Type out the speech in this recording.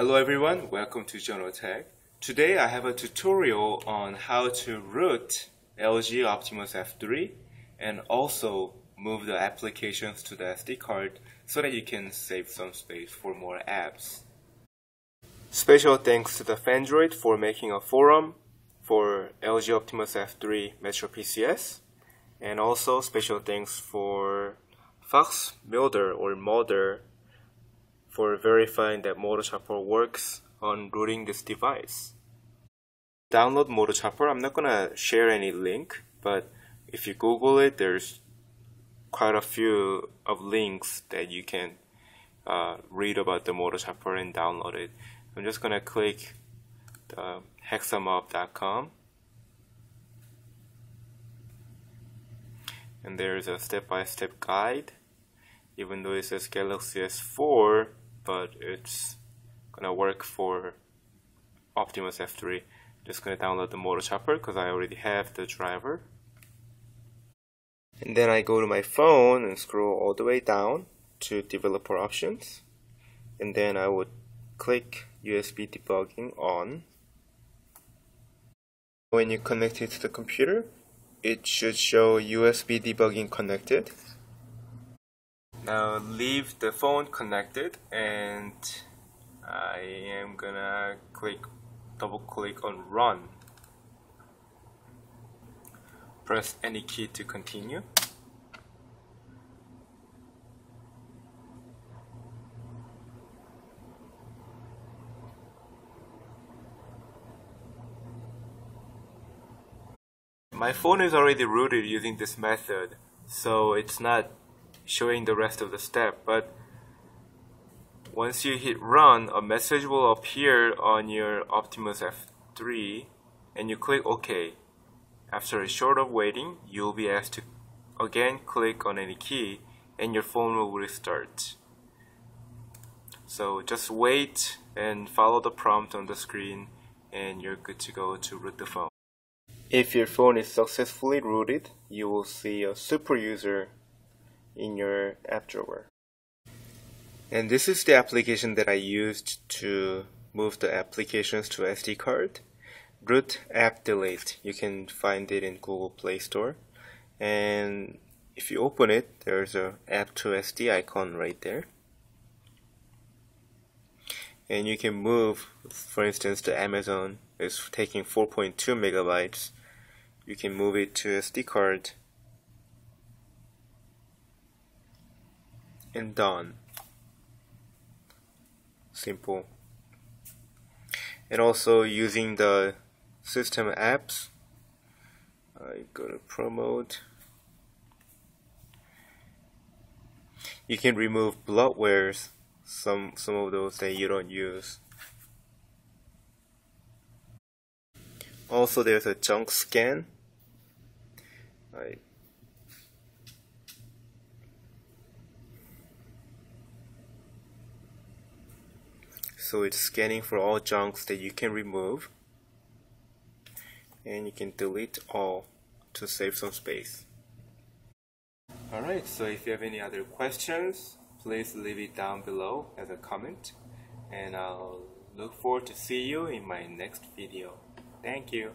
Hello everyone, welcome to Journal Tech. Today I have a tutorial on how to root LG Optimus F3 and also move the applications to the SD card so that you can save some space for more apps. Special thanks to the Fandroid for making a forum for LG Optimus F3 Metro PCS and also special thanks for Fox Mulder or Mulder for verifying that Motochopper works on rooting this device. Download Motochopper. I'm not gonna share any link, but if you Google it, there's quite a few of links that you can uh, read about the Motochopper and download it. I'm just gonna click the hexamob.com and there's a step-by-step -step guide even though it says Galaxy S4 but it's gonna work for Optimus F3 just gonna download the Motochopper because I already have the driver. And then I go to my phone and scroll all the way down to developer options. And then I would click USB debugging on. When you connect it to the computer it should show USB debugging connected now leave the phone connected and I am gonna click double click on run. Press any key to continue. My phone is already rooted using this method so it's not showing the rest of the step but once you hit run a message will appear on your Optimus F3 and you click OK. After a short of waiting you'll be asked to again click on any key and your phone will restart. So just wait and follow the prompt on the screen and you're good to go to root the phone. If your phone is successfully rooted you will see a super user in your app drawer. And this is the application that I used to move the applications to SD card. Root App Delete. You can find it in Google Play Store. And if you open it, there's a App to SD icon right there. And you can move, for instance, the Amazon is taking 4.2 megabytes. You can move it to SD card and done. Simple. And also using the system apps. I go to promote. You can remove bloatwares some some of those that you don't use. Also there's a junk scan. I so it's scanning for all junks that you can remove. And you can delete all to save some space. Alright so if you have any other questions please leave it down below as a comment. And I'll look forward to see you in my next video. Thank you